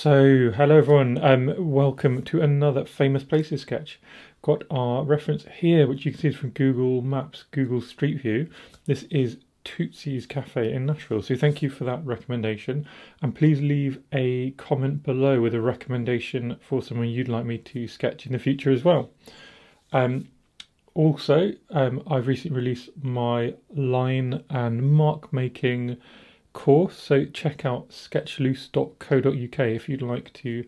So, hello everyone, um, welcome to another Famous Places sketch. Got our reference here, which you can see is from Google Maps, Google Street View. This is Tootsie's Cafe in Nashville, so thank you for that recommendation. And please leave a comment below with a recommendation for someone you'd like me to sketch in the future as well. Um, also, um, I've recently released my line and mark making course, so check out sketchloose.co.uk if you'd like to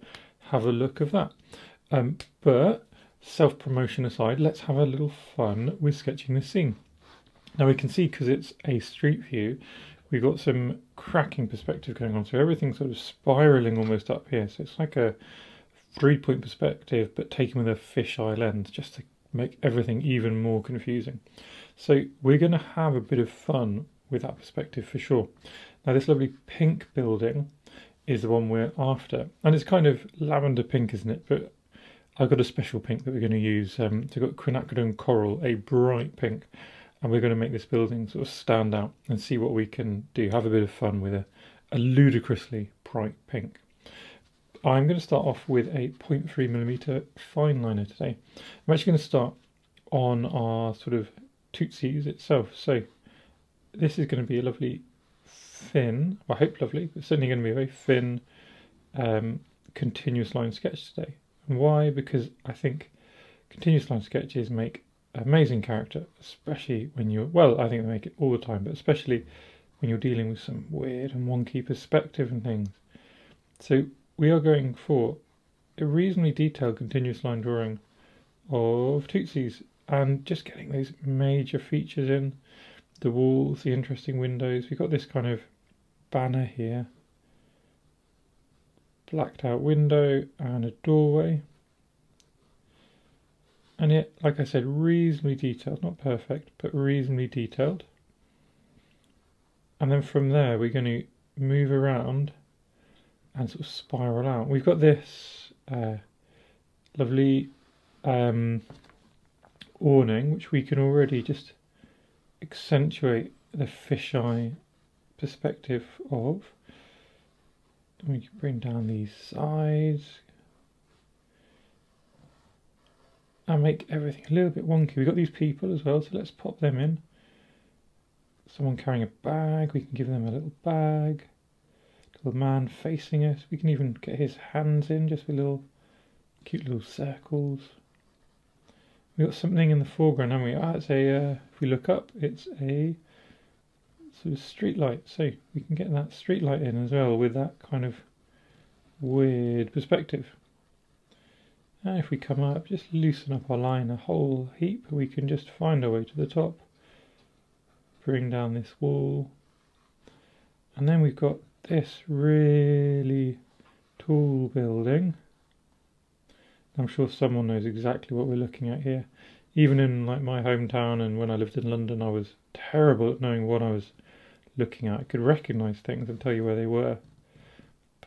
have a look of that. Um, but self promotion aside, let's have a little fun with sketching this scene. Now we can see because it's a street view, we've got some cracking perspective going on. So everything's sort of spiraling almost up here. So it's like a three point perspective, but taken with a fisheye lens just to make everything even more confusing. So we're going to have a bit of fun with that perspective for sure. Now this lovely pink building is the one we're after. And it's kind of lavender pink, isn't it? But I've got a special pink that we're going to use. Um, so we've got quinacridone coral, a bright pink. And we're going to make this building sort of stand out and see what we can do. Have a bit of fun with a, a ludicrously bright pink. I'm going to start off with a 0.3mm fine liner today. I'm actually going to start on our sort of Tootsie's itself. So this is going to be a lovely thin, well, I hope lovely, but certainly going to be a very thin um, continuous line sketch today. And why? Because I think continuous line sketches make amazing character, especially when you're, well, I think they make it all the time, but especially when you're dealing with some weird and wonky perspective and things. So we are going for a reasonably detailed continuous line drawing of Tootsie's and just getting those major features in the walls, the interesting windows. We've got this kind of banner here, blacked out window and a doorway. And it, like I said, reasonably detailed, not perfect, but reasonably detailed. And then from there, we're going to move around and sort of spiral out. We've got this uh, lovely um, awning, which we can already just accentuate the fisheye perspective of. We can bring down these sides and make everything a little bit wonky. We've got these people as well, so let's pop them in. Someone carrying a bag, we can give them a little bag. Little man facing us, we can even get his hands in just with little cute little circles. We've got something in the foreground, haven't we? Ah, it's a, uh, if we look up, it's a sort of street light. So we can get that street light in as well with that kind of weird perspective. And if we come up, just loosen up our line a whole heap, we can just find our way to the top. Bring down this wall. And then we've got this really tall building. I'm sure someone knows exactly what we're looking at here. Even in like my hometown and when I lived in London, I was terrible at knowing what I was looking at. I could recognize things and tell you where they were,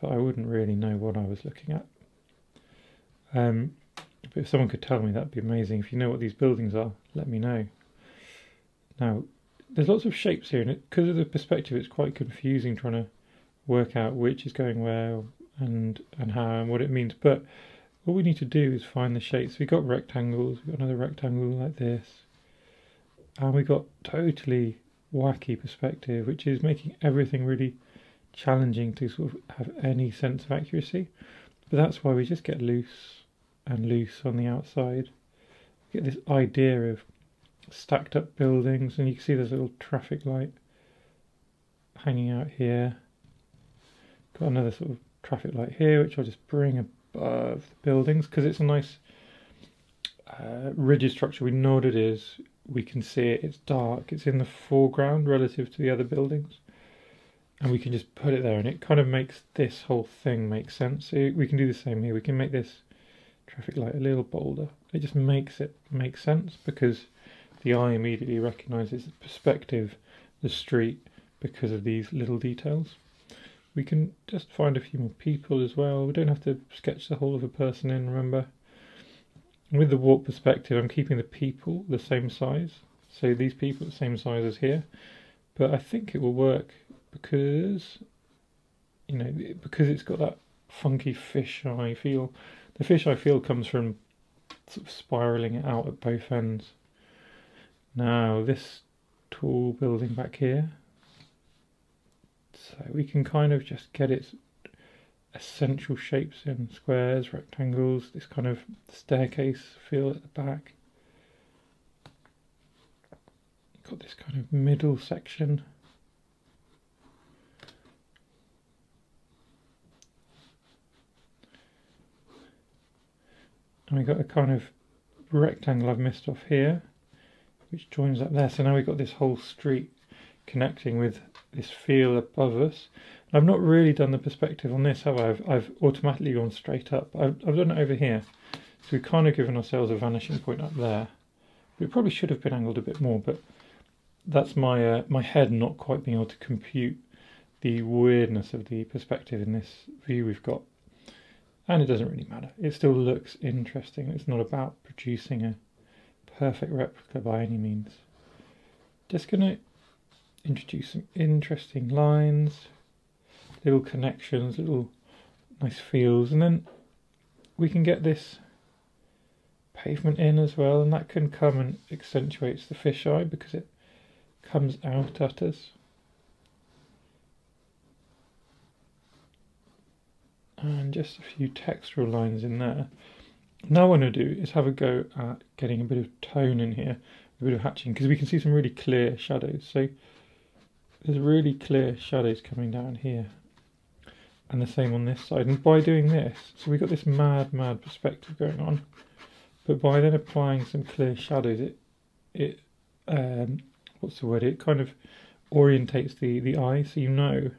but I wouldn't really know what I was looking at. Um, but if someone could tell me, that'd be amazing. If you know what these buildings are, let me know. Now, there's lots of shapes here, and because of the perspective, it's quite confusing trying to work out which is going where and and how and what it means. But all we need to do is find the shapes. We've got rectangles, we've got another rectangle like this, and we've got totally wacky perspective, which is making everything really challenging to sort of have any sense of accuracy. But that's why we just get loose and loose on the outside. We get this idea of stacked up buildings, and you can see there's a little traffic light hanging out here. Got another sort of traffic light here, which I'll just bring above the buildings because it's a nice uh, rigid structure. We know what it is we can see it, it's dark, it's in the foreground relative to the other buildings. And we can just put it there and it kind of makes this whole thing make sense. We can do the same here. We can make this traffic light a little bolder. It just makes it make sense because the eye immediately recognizes the perspective, the street, because of these little details. We can just find a few more people as well. We don't have to sketch the whole of a person in, remember with the warp perspective, I'm keeping the people the same size. So these people the same size as here. But I think it will work because, you know, because it's got that funky fisheye feel. The fisheye feel comes from sort of spiraling it out at both ends. Now this tall building back here, so we can kind of just get its essential shapes in squares, rectangles, this kind of staircase feel at the back. Got this kind of middle section. And we got a kind of rectangle I've missed off here, which joins up there. So now we've got this whole street connecting with this feel above us. I've not really done the perspective on this, have I? I've, I've automatically gone straight up. I've, I've done it over here. So we've kind of given ourselves a vanishing point up there. We probably should have been angled a bit more, but that's my uh, my head not quite being able to compute the weirdness of the perspective in this view we've got. And it doesn't really matter. It still looks interesting. It's not about producing a perfect replica by any means. Just going to introduce some interesting lines, little connections, little nice feels, and then we can get this pavement in as well, and that can come and accentuates the fisheye because it comes out at us. And just a few textural lines in there. Now what I want to do is have a go at getting a bit of tone in here, a bit of hatching, because we can see some really clear shadows. So there's really clear shadows coming down here. And the same on this side. And by doing this, so we've got this mad, mad perspective going on. But by then applying some clear shadows, it, it um, what's the word? It kind of orientates the, the eye, so you know,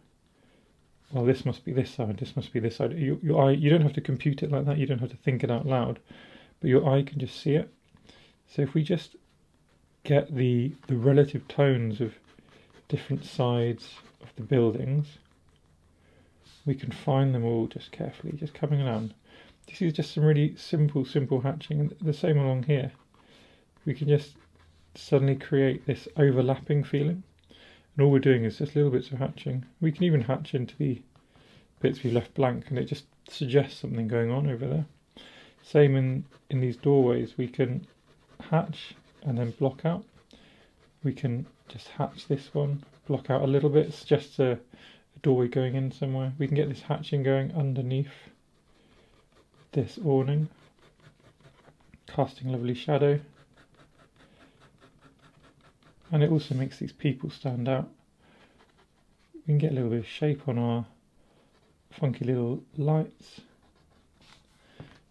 well, this must be this side, this must be this side. You, your eye, you don't have to compute it like that, you don't have to think it out loud, but your eye can just see it. So if we just get the the relative tones of different sides of the buildings, we can find them all just carefully, just coming around. This is just some really simple, simple hatching, the same along here. We can just suddenly create this overlapping feeling. And all we're doing is just little bits of hatching. We can even hatch into the bits we've left blank and it just suggests something going on over there. Same in, in these doorways, we can hatch and then block out. We can just hatch this one, block out a little bit, suggests a, a doorway going in somewhere. We can get this hatching going underneath this awning, casting lovely shadow and it also makes these people stand out. We can get a little bit of shape on our funky little lights.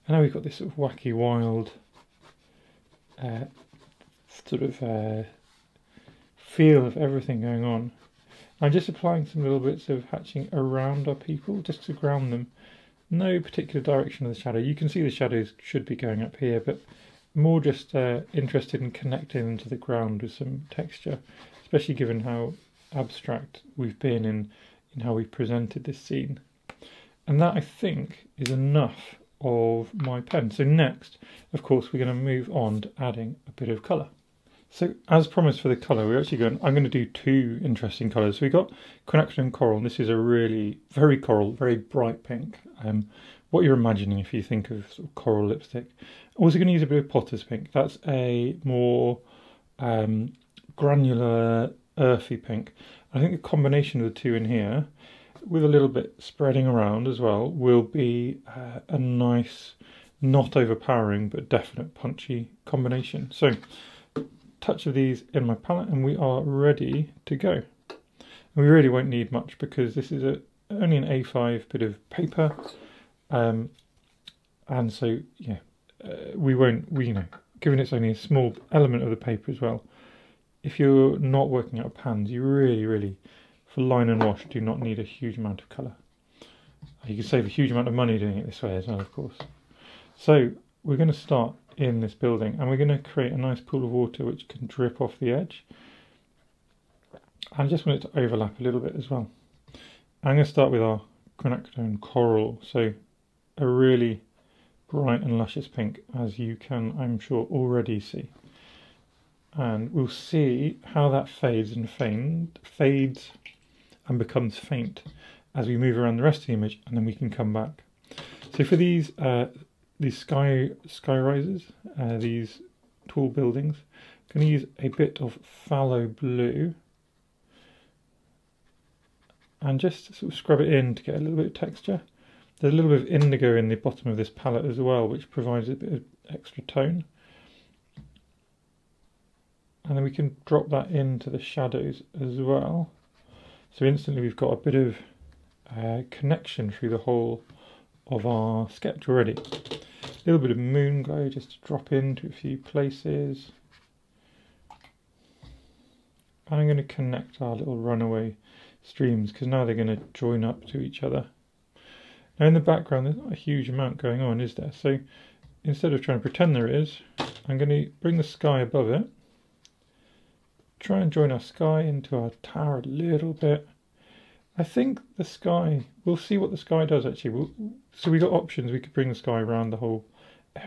And now we've got this sort of wacky, wild uh, sort of uh, feel of everything going on. I'm just applying some little bits of hatching around our people just to ground them. No particular direction of the shadow. You can see the shadows should be going up here, but more just uh, interested in connecting them to the ground with some texture, especially given how abstract we've been in, in how we presented this scene. And that, I think, is enough of my pen. So next, of course, we're going to move on to adding a bit of colour. So as promised for the colour, we're actually going, I'm going to do two interesting colours. We got quinacridone coral, and this is a really, very coral, very bright pink. Um, what you're imagining if you think of, sort of coral lipstick. Also going to use a bit of Potter's Pink. That's a more um, granular, earthy pink. I think the combination of the two in here, with a little bit spreading around as well, will be uh, a nice, not overpowering, but definite punchy combination. So, touch of these in my palette and we are ready to go. And we really won't need much because this is a, only an A5 bit of paper. Um, and so, yeah, uh, we won't, we, you know, given it's only a small element of the paper as well, if you're not working out of pans, you really, really, for line and wash, do not need a huge amount of colour. You can save a huge amount of money doing it this way as well, of course. So we're going to start in this building and we're going to create a nice pool of water which can drip off the edge. I just want it to overlap a little bit as well. I'm going to start with our quinacridone coral, so a really bright and luscious pink as you can I'm sure already see and we'll see how that fades and faint, fades and becomes faint as we move around the rest of the image and then we can come back So for these uh, these sky sky rises, uh, these tall buildings, I'm going to use a bit of phthalo blue and just sort of scrub it in to get a little bit of texture. There's a little bit of indigo in the bottom of this palette as well, which provides a bit of extra tone. And then we can drop that into the shadows as well. So instantly we've got a bit of uh, connection through the whole of our sketch already. A little bit of Moonglow just to drop into a few places. And I'm going to connect our little runaway streams because now they're going to join up to each other. Now in the background there's not a huge amount going on is there so instead of trying to pretend there is I'm going to bring the sky above it try and join our sky into our tower a little bit I think the sky we'll see what the sky does actually we'll, so we got options we could bring the sky around the whole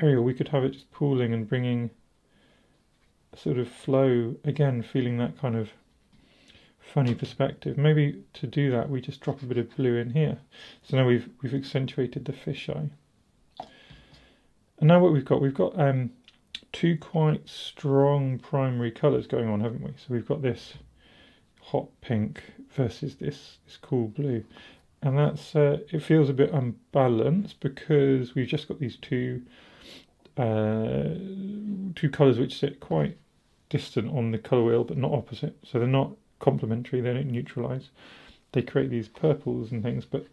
area we could have it just pooling and bringing sort of flow again feeling that kind of funny perspective. Maybe to do that we just drop a bit of blue in here. So now we've we've accentuated the fisheye. And now what we've got, we've got um, two quite strong primary colours going on, haven't we? So we've got this hot pink versus this this cool blue. And that's uh, it feels a bit unbalanced because we've just got these two uh, two colours which sit quite distant on the colour wheel but not opposite. So they're not complementary, they don't neutralize. They create these purples and things, but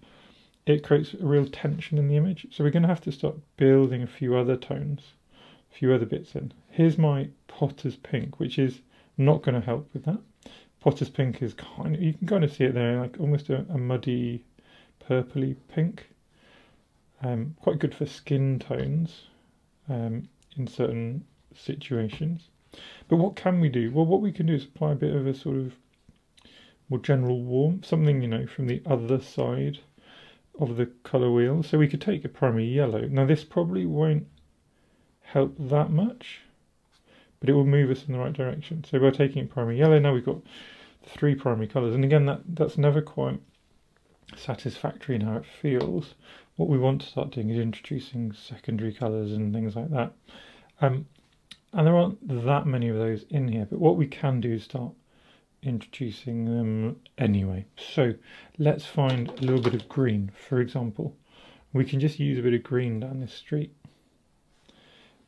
it creates a real tension in the image. So we're going to have to start building a few other tones, a few other bits in. Here's my Potter's Pink, which is not going to help with that. Potter's Pink is kind of, you can kind of see it there, like almost a, a muddy, purpley pink. Um, quite good for skin tones um, in certain situations. But what can we do? Well, what we can do is apply a bit of a sort of more general warmth, something, you know, from the other side of the colour wheel. So we could take a primary yellow. Now this probably won't help that much, but it will move us in the right direction. So we're taking primary yellow, now we've got three primary colours. And again, that, that's never quite satisfactory in how it feels. What we want to start doing is introducing secondary colours and things like that. Um, and there aren't that many of those in here, but what we can do is start introducing them anyway. So let's find a little bit of green, for example. We can just use a bit of green down this street.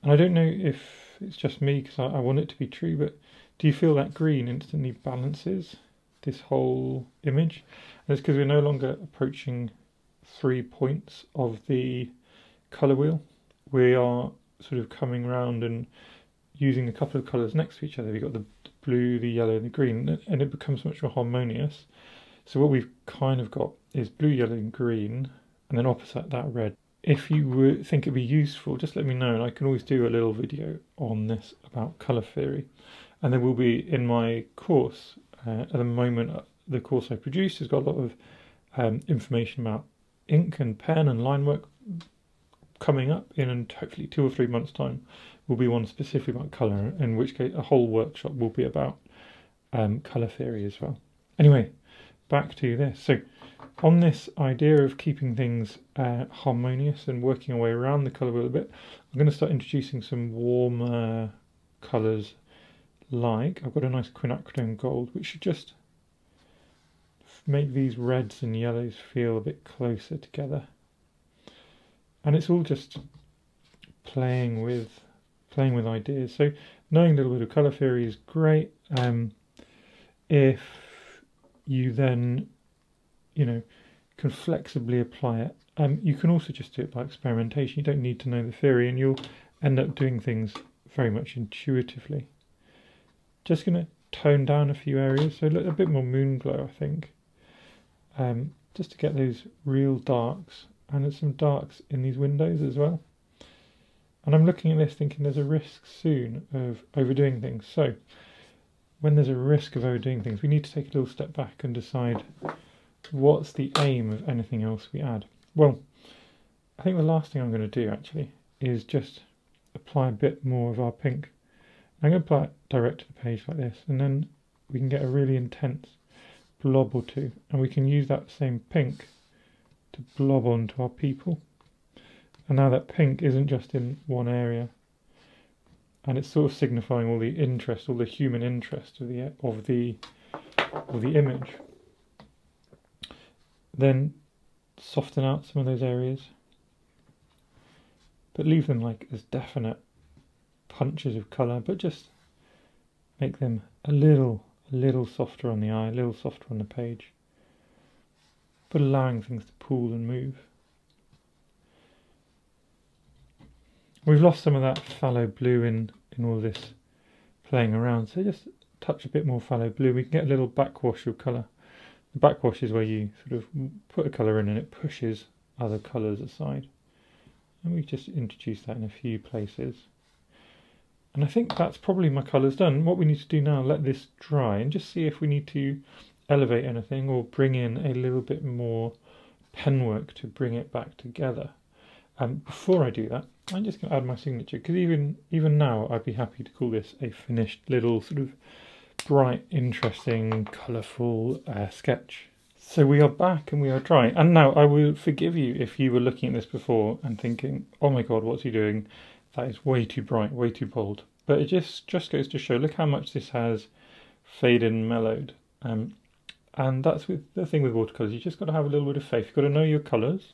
And I don't know if it's just me because I, I, want it to be true, but do you feel that green instantly balances this whole image? And it's because we're no longer approaching three points of the colour wheel. We are sort of coming round and using a couple of colours next to each other. We've got the blue, the yellow, and the green, and it becomes much more harmonious. So what we've kind of got is blue, yellow, and green, and then opposite that red. If you would think it'd be useful, just let me know, and I can always do a little video on this about colour theory. And there will be in my course. Uh, at the moment, uh, the course I produce has got a lot of um, information about ink and pen and line work coming up in hopefully two or three months' time will be one specifically about colour, in which case a whole workshop will be about um, colour theory as well. Anyway, back to this. So, on this idea of keeping things uh, harmonious and working our way around the colour wheel a bit, I'm going to start introducing some warmer colours like I've got a nice quinacridone gold, which should just make these reds and yellows feel a bit closer together. And it's all just playing with playing with ideas. So knowing a little bit of color theory is great. Um, if you then, you know, can flexibly apply it. Um, you can also just do it by experimentation. You don't need to know the theory, and you'll end up doing things very much intuitively. Just going to tone down a few areas, so a bit more Moonglow, I think, um, just to get those real darks, and there's some darks in these windows as well. And I'm looking at this thinking there's a risk soon of overdoing things. So, when there's a risk of overdoing things, we need to take a little step back and decide what's the aim of anything else we add. Well, I think the last thing I'm going to do actually is just apply a bit more of our pink. I'm going to apply it direct to the page like this, and then we can get a really intense blob or two, and we can use that same pink to blob onto our people. And now that pink isn't just in one area, and it's sort of signifying all the interest, all the human interest of the of the of the image. Then soften out some of those areas, but leave them like as definite punches of colour, but just make them a little, a little softer on the eye, a little softer on the page, but allowing things to pool and move. We've lost some of that phthalo blue in, in all this playing around, so just touch a bit more phthalo blue. We can get a little backwash of colour. The backwash is where you sort of put a colour in and it pushes other colours aside. And we just introduce that in a few places. And I think that's probably my colours done. What we need to do now, let this dry and just see if we need to elevate anything or bring in a little bit more pen work to bring it back together. And before I do that, I'm just going to add my signature because even even now I'd be happy to call this a finished little sort of bright, interesting, colourful uh, sketch. So we are back and we are dry. And now I will forgive you if you were looking at this before and thinking, "Oh my God, what's he doing? That is way too bright, way too bold." But it just just goes to show. Look how much this has faded and mellowed. Um, and that's with the thing with watercolors. You just got to have a little bit of faith. You've got to know your colours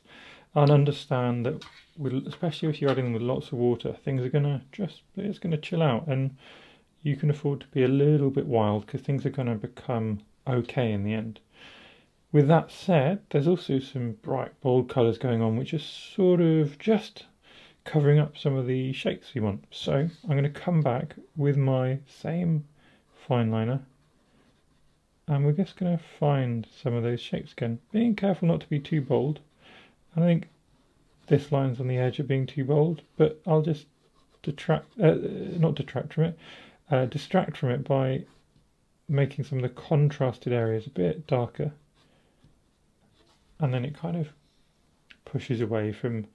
and understand that, with, especially if you're adding them with lots of water, things are gonna just it's gonna chill out, and you can afford to be a little bit wild because things are gonna become okay in the end. With that said, there's also some bright bold colours going on, which are sort of just covering up some of the shapes we want. So I'm going to come back with my same fine liner and we're just going to find some of those shapes again. Being careful not to be too bold I think this line's on the edge of being too bold, but I'll just detract, uh, not detract from it, uh, distract from it by making some of the contrasted areas a bit darker. And then it kind of pushes away from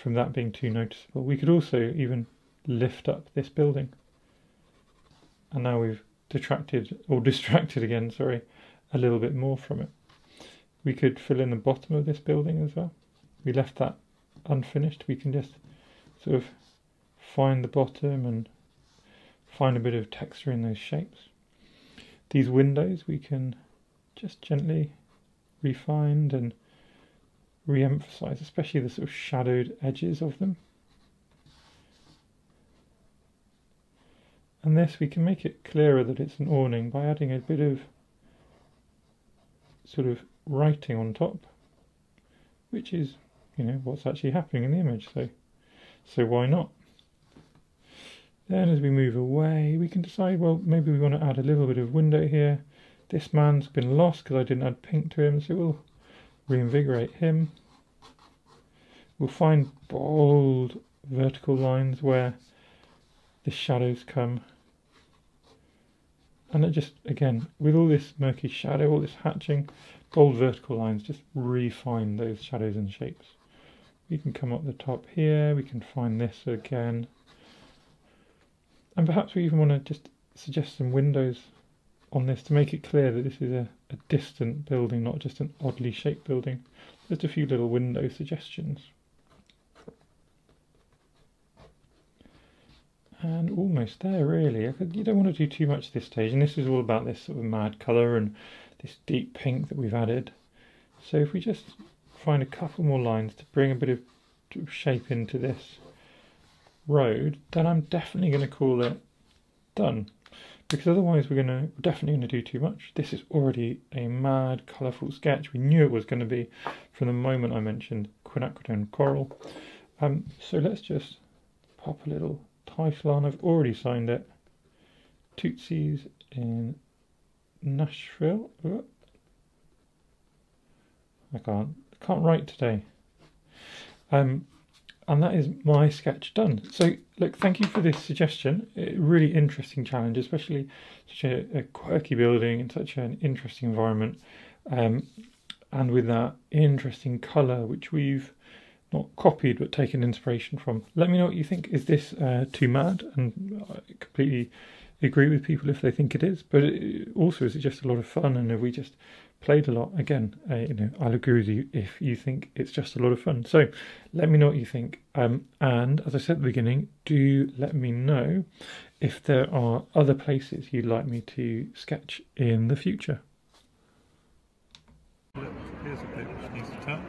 from that being too noticeable. We could also even lift up this building. And now we've detracted or distracted again, sorry, a little bit more from it. We could fill in the bottom of this building as well we left that unfinished, we can just sort of find the bottom and find a bit of texture in those shapes. These windows we can just gently refine and re-emphasize, especially the sort of shadowed edges of them. And this we can make it clearer that it's an awning by adding a bit of sort of writing on top, which is you know what's actually happening in the image so so why not then as we move away we can decide well maybe we want to add a little bit of window here this man's been lost because I didn't add pink to him so we'll reinvigorate him. We'll find bold vertical lines where the shadows come. And it just again with all this murky shadow all this hatching bold vertical lines just refine those shadows and shapes. We can come up the top here, we can find this again. And perhaps we even want to just suggest some windows on this to make it clear that this is a, a distant building, not just an oddly shaped building. Just a few little window suggestions. And almost there, really. You don't want to do too much at this stage, and this is all about this sort of mad colour and this deep pink that we've added. So if we just find a couple more lines to bring a bit of shape into this road, then I'm definitely going to call it done. Because otherwise we're going to we're definitely to do too much. This is already a mad, colourful sketch. We knew it was going to be from the moment I mentioned quinacridone coral. Um, so let's just pop a little title on. I've already signed it. Tootsie's in Nashville. I can't can't write today. Um, and that is my sketch done. So, look, thank you for this suggestion. Really interesting challenge, especially such a, a quirky building in such an interesting environment, um, and with that interesting colour, which we've not copied but taken inspiration from. Let me know what you think. Is this uh, too mad and uh, completely agree with people if they think it is, but it, also is it just a lot of fun? And have we just played a lot? Again, uh, you know, I'll agree with you if you think it's just a lot of fun. So let me know what you think. Um, and as I said at the beginning, do let me know if there are other places you'd like me to sketch in the future. Here's a bit which needs to.